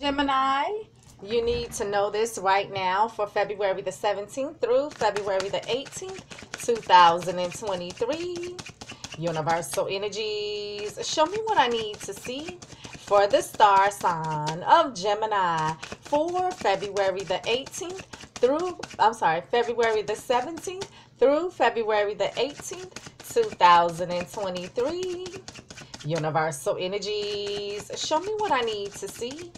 Gemini, you need to know this right now for February the 17th through February the 18th, 2023. Universal energies, show me what I need to see for the star sign of Gemini for February the 18th through, I'm sorry, February the 17th through February the 18th, 2023. Universal energies, show me what I need to see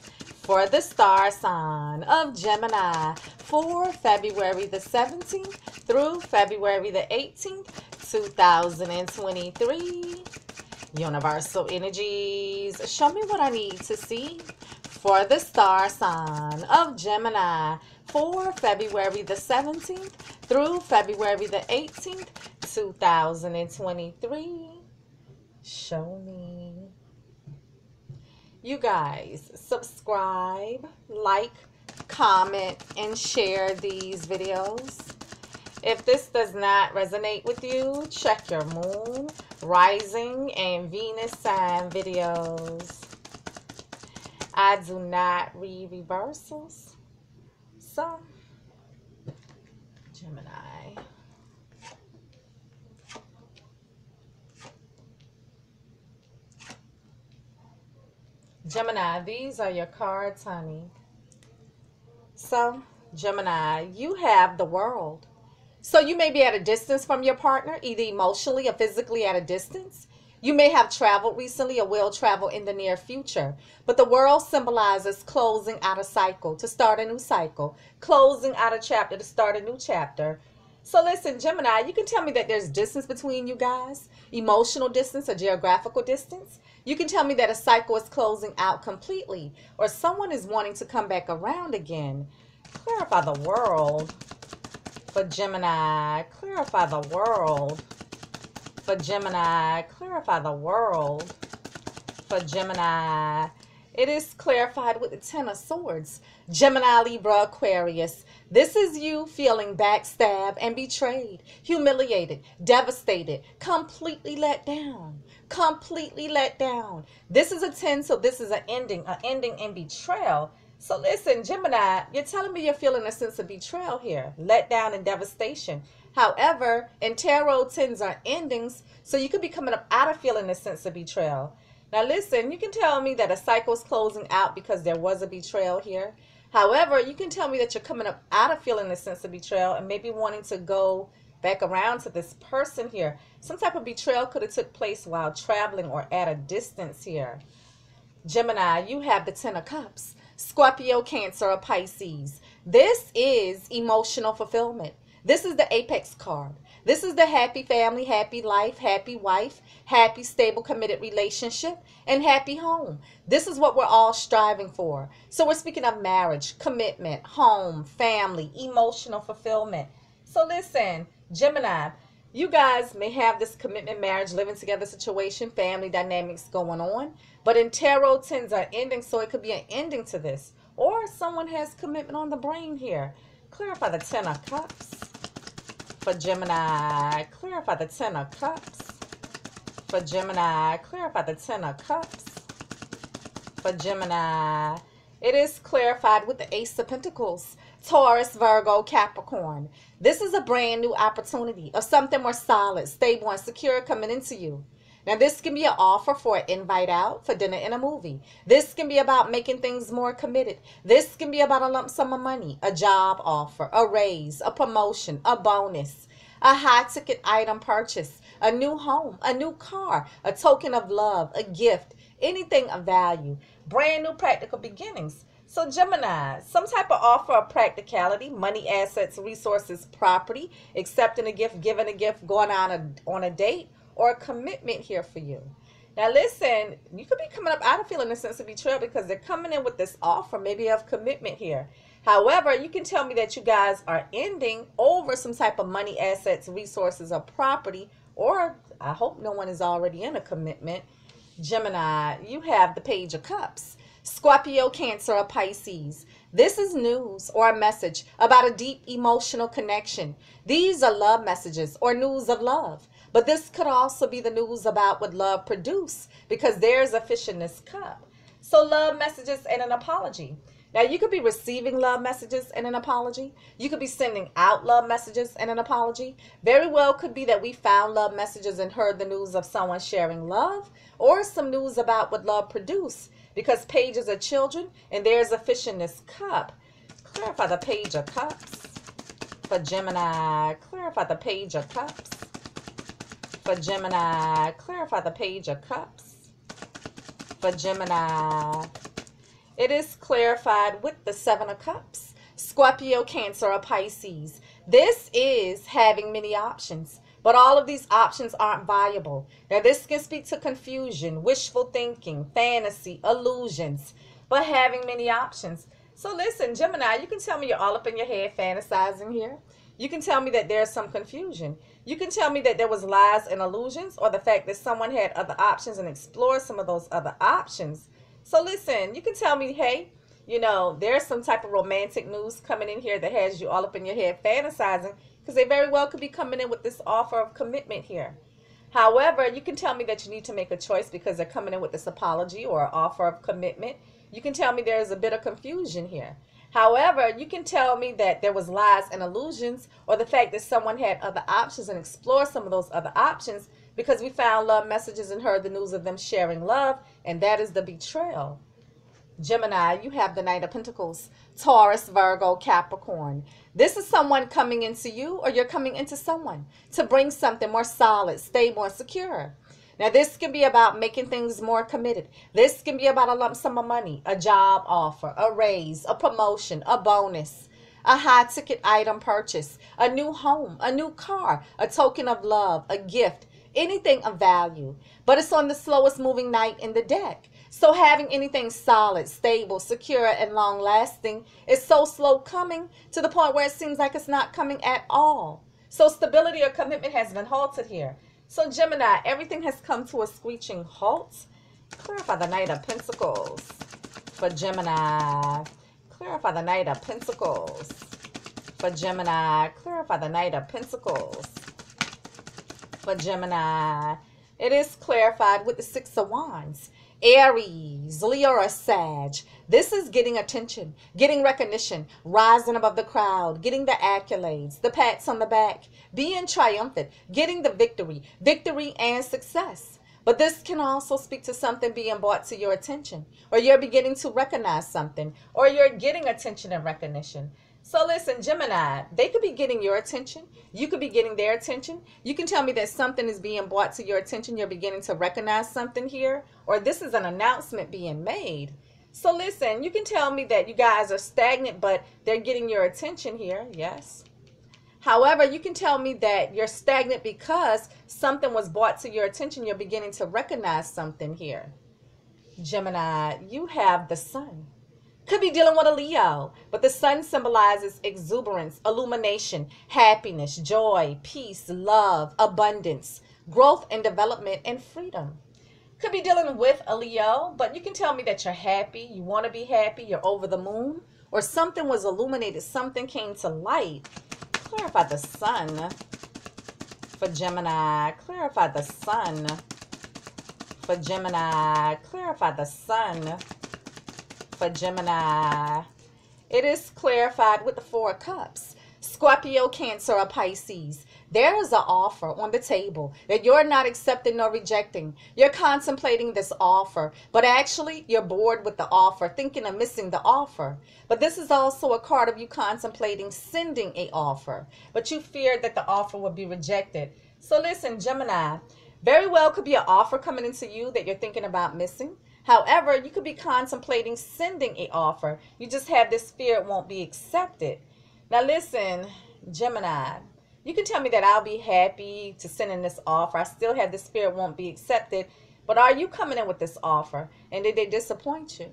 for the star sign of Gemini for February the 17th through February the 18th, 2023. Universal energies, show me what I need to see for the star sign of Gemini for February the 17th through February the 18th, 2023. Show me. You guys, subscribe, like, comment, and share these videos. If this does not resonate with you, check your moon, rising, and Venus sign videos. I do not read reversals. So, Gemini. Gemini, these are your cards, honey. So, Gemini, you have the world. So you may be at a distance from your partner, either emotionally or physically at a distance. You may have traveled recently or will travel in the near future. But the world symbolizes closing out a cycle to start a new cycle, closing out a chapter to start a new chapter. So listen, Gemini, you can tell me that there's distance between you guys, emotional distance or geographical distance. You can tell me that a cycle is closing out completely or someone is wanting to come back around again. Clarify the world for Gemini, clarify the world. For Gemini, clarify the world. For Gemini, it is clarified with the Ten of Swords. Gemini, Libra, Aquarius. This is you feeling backstabbed and betrayed, humiliated, devastated, completely let down. Completely let down. This is a 10, so this is an ending, an ending in betrayal. So listen, Gemini, you're telling me you're feeling a sense of betrayal here, let down and devastation. However, in tarot, tens are endings, so you could be coming up out of feeling a sense of betrayal. Now listen, you can tell me that a cycle is closing out because there was a betrayal here. However, you can tell me that you're coming up out of feeling a sense of betrayal and maybe wanting to go back around to this person here. Some type of betrayal could have took place while traveling or at a distance here. Gemini, you have the Ten of Cups. Scorpio, Cancer, or Pisces. This is emotional fulfillment. This is the apex card. This is the happy family, happy life, happy wife, happy, stable, committed relationship, and happy home. This is what we're all striving for. So we're speaking of marriage, commitment, home, family, emotional fulfillment. So listen, Gemini, you guys may have this commitment, marriage, living together situation, family dynamics going on. But in tarot, tens are ending, so it could be an ending to this. Or someone has commitment on the brain here. Clarify the Ten of Cups for Gemini. Clarify the Ten of Cups for Gemini. Clarify the Ten of Cups for Gemini. It is clarified with the Ace of Pentacles. Taurus, Virgo, Capricorn. This is a brand new opportunity of something more solid, stable, and secure coming into you. Now, this can be an offer for an invite out for dinner and a movie. This can be about making things more committed. This can be about a lump sum of money, a job offer, a raise, a promotion, a bonus, a high ticket item purchase, a new home, a new car, a token of love, a gift, anything of value. Brand new practical beginnings. So Gemini, some type of offer of practicality, money, assets, resources, property, accepting a gift, giving a gift, going on a, on a date, or a commitment here for you. Now, listen, you could be coming up out of feeling a sense of betrayal because they're coming in with this offer, maybe of commitment here. However, you can tell me that you guys are ending over some type of money, assets, resources, or property, or I hope no one is already in a commitment. Gemini, you have the Page of Cups. Scorpio, Cancer, or Pisces. This is news or a message about a deep emotional connection. These are love messages or news of love. But this could also be the news about what love produce because there's a fish in this cup. So, love messages and an apology. Now, you could be receiving love messages and an apology. You could be sending out love messages and an apology. Very well could be that we found love messages and heard the news of someone sharing love or some news about what love produced because pages are children and there's a fish in this cup. Clarify the page of cups for Gemini. Clarify the page of cups for Gemini. Clarify the page of cups for Gemini. It is clarified with the Seven of Cups. Scorpio, Cancer, or Pisces. This is having many options, but all of these options aren't viable. Now, this can speak to confusion, wishful thinking, fantasy, illusions, but having many options. So, listen, Gemini, you can tell me you're all up in your head fantasizing here. You can tell me that there's some confusion. You can tell me that there was lies and illusions or the fact that someone had other options and explored some of those other options. So listen, you can tell me, hey, you know, there's some type of romantic news coming in here that has you all up in your head fantasizing because they very well could be coming in with this offer of commitment here. However, you can tell me that you need to make a choice because they're coming in with this apology or offer of commitment. You can tell me there's a bit of confusion here. However, you can tell me that there was lies and illusions or the fact that someone had other options and explored some of those other options because we found love messages and heard the news of them sharing love, and that is the betrayal. Gemini, you have the Knight of Pentacles, Taurus, Virgo, Capricorn. This is someone coming into you, or you're coming into someone to bring something more solid, stay more secure. Now, this can be about making things more committed. This can be about a lump sum of money, a job offer, a raise, a promotion, a bonus, a high ticket item purchase, a new home, a new car, a token of love, a gift, anything of value, but it's on the slowest moving knight in the deck. So having anything solid, stable, secure, and long lasting is so slow coming to the point where it seems like it's not coming at all. So stability or commitment has been halted here. So Gemini, everything has come to a screeching halt. Clarify the Knight of Pentacles for Gemini. Clarify the Knight of Pentacles for Gemini. Clarify the Knight of Pentacles for Gemini. It is clarified with the Six of Wands. Aries, Leo, or Sag. This is getting attention, getting recognition, rising above the crowd, getting the accolades, the pats on the back, being triumphant, getting the victory, victory and success. But this can also speak to something being brought to your attention, or you're beginning to recognize something, or you're getting attention and recognition. So listen, Gemini, they could be getting your attention. You could be getting their attention. You can tell me that something is being brought to your attention. You're beginning to recognize something here, or this is an announcement being made. So listen, you can tell me that you guys are stagnant, but they're getting your attention here. Yes. However, you can tell me that you're stagnant because something was brought to your attention. You're beginning to recognize something here. Gemini, you have the sun. Could be dealing with a Leo, but the sun symbolizes exuberance, illumination, happiness, joy, peace, love, abundance, growth and development, and freedom. Could be dealing with a Leo, but you can tell me that you're happy, you want to be happy, you're over the moon, or something was illuminated, something came to light. Clarify the sun for Gemini. Clarify the sun for Gemini. Clarify the sun for Gemini. It is clarified with the Four Cups. Scorpio, Cancer, or Pisces. There is an offer on the table that you're not accepting nor rejecting. You're contemplating this offer, but actually you're bored with the offer, thinking of missing the offer. But this is also a card of you contemplating sending a offer, but you fear that the offer will be rejected. So listen, Gemini, very well could be an offer coming into you that you're thinking about missing. However, you could be contemplating sending a offer. You just have this fear it won't be accepted. Now listen, Gemini, you can tell me that I'll be happy to send in this offer. I still have this fear it won't be accepted. But are you coming in with this offer and did they disappoint you?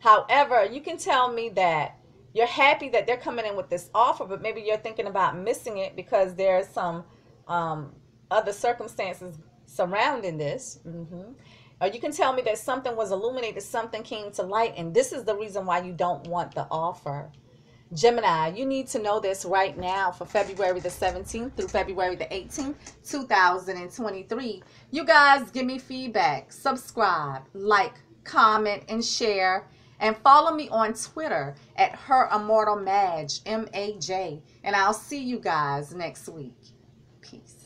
However, you can tell me that you're happy that they're coming in with this offer, but maybe you're thinking about missing it because there's some um, other circumstances surrounding this. Mm-hmm. Or you can tell me that something was illuminated, something came to light, and this is the reason why you don't want the offer. Gemini, you need to know this right now for February the 17th through February the 18th, 2023. You guys give me feedback, subscribe, like, comment, and share. And follow me on Twitter at Her Immortal Maj, M A J. And I'll see you guys next week. Peace.